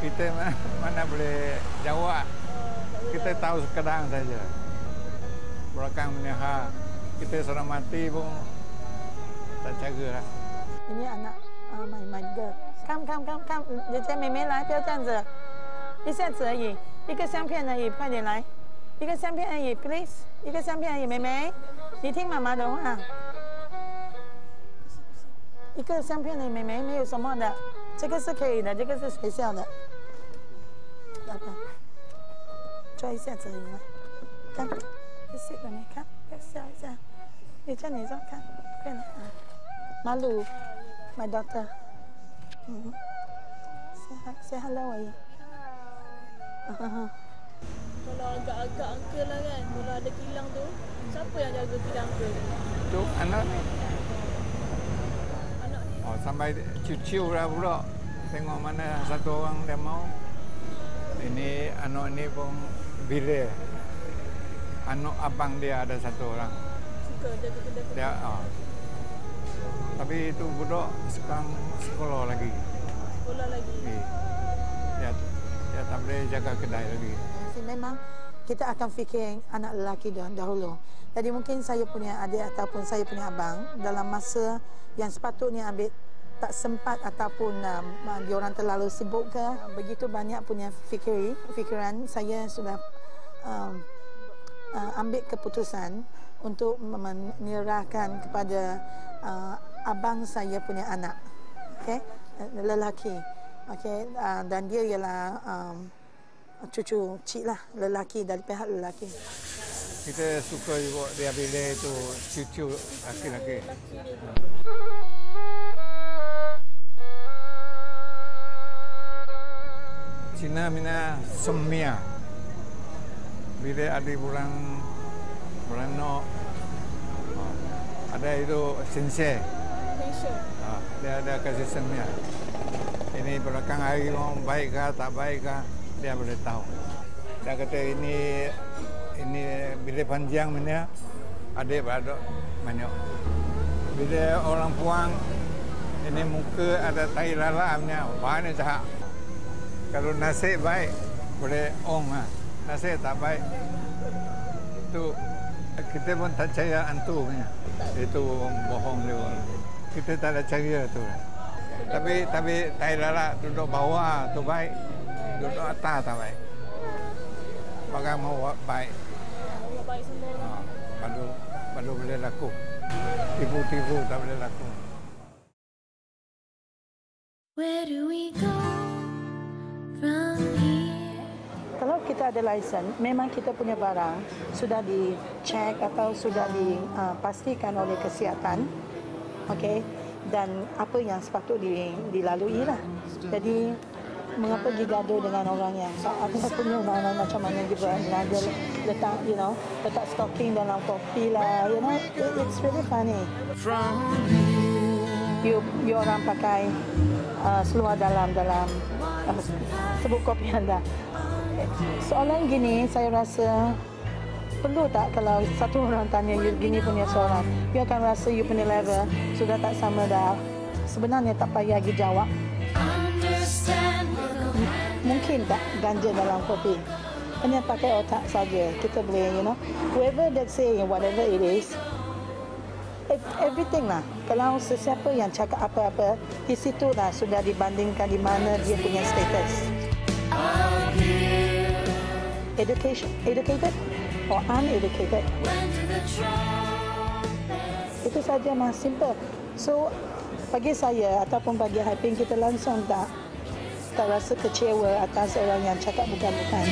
kita mana, mana boleh jawab. Kita tahu sekadang saja. Belakang punya hak. Kita seorang mati pun tak jaga lah. 你阿娜啊，my my girl。Come come come come，姐姐妹妹来，不要这样子，一下子而已，一个相片而已，快点来，一个相片而已，please，一个相片而已，妹妹，你听妈妈的话，一个相片而已，妹妹没有什么的， 这个是可以的，这个是学校的，来吧，抓一下子而已，看，你 sit 了没？看，要笑一下，你叫你说看，快点啊，马鲁，my daughter。Hmm. Say, say hello, Ayi. Kalau agak-agak uncle lah kan, kalau ada kilang tu, siapa yang jaga kilang uncle tu? Tu anak Sampai cucu lah pula. Tengok mana satu orang dia mau. Ini anak ni pun bila anak abang dia ada satu orang. Suka jaga kedai. Dia oh. Tapi itu budak sekarang sekolah lagi. Sekolah lagi. Okay. Dia, dia tak boleh jaga kedai lagi. Memang kita akan fikir anak lelaki dah, dahulu. Jadi mungkin saya punya adik ataupun saya punya abang dalam masa yang sepatutnya ambil tak sempat ataupun um, diorang terlalu sibuk ke begitu banyak punya fikir fikiran saya sudah um, uh, ambil keputusan untuk menyerahkan kepada uh, abang saya punya anak okey? Lelaki okey? Uh, dan dia ialah um, cucu cik lah lelaki dari pihak lelaki. Kita suka juga dia bila itu cucu laki-laki. Cina mina semia. Bila ada bulan bulan no ada itu sense. Pension. Ha, dia ada kasih semia. Ini belakang hari mau baik ke tak baik ke dia boleh tahu. Dia kata ini ini bila panjang mana adik beradik mana. Bila orang puang ini muka ada tai lalamnya, mana cahak. Kalau nasib baik boleh ong lah. Nasib tak baik itu kita pun tak percaya punya. Itu bohong dia. Kita tak ada cara tu. Tapi tapi tai lalat duduk bawah tu baik. Duduk atas tak baik. Bagai mau baik. Allah baik semua baru baru boleh laku. Tipu-tipu tak boleh laku. Where do we go kita ada lesen, memang kita punya barang sudah dicek atau sudah dipastikan oleh kesihatan, okey, dan apa yang sepatut di, dilalui lah. Jadi mengapa digaduh dengan orang yang ada punya undang macam mana dia berada letak, you know, letak stocking dalam kopi lah, you know, it, it's really funny. You, you orang pakai uh, seluar dalam dalam uh, sebut kopi anda. Soalan gini saya rasa perlu tak kalau satu orang tanya you gini punya soalan, you akan rasa you punya level sudah tak sama dah. Sebenarnya tak payah lagi jawab. Mungkin tak ganja dalam kopi. Hanya pakai otak saja. Kita boleh, you know, whoever that say whatever it is, ev- everything lah. Kalau sesiapa yang cakap apa-apa, di situ lah sudah dibandingkan di mana dia punya status. Education, educated or uneducated. Itu saja mas, simple. So, bagi saya ataupun bagi Haiping, kita langsung tak tak rasa kecewa atas orang yang cakap bukan-bukan.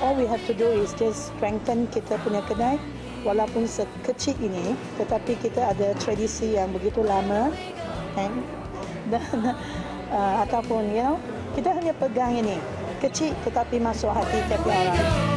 All we have to do is just strengthen kita punya kedai walaupun sekecil ini tetapi kita ada tradisi yang begitu lama kan? dan uh, ataupun you know kita hanya pegang ini. Kecil tetapi masuk hati setiap orang.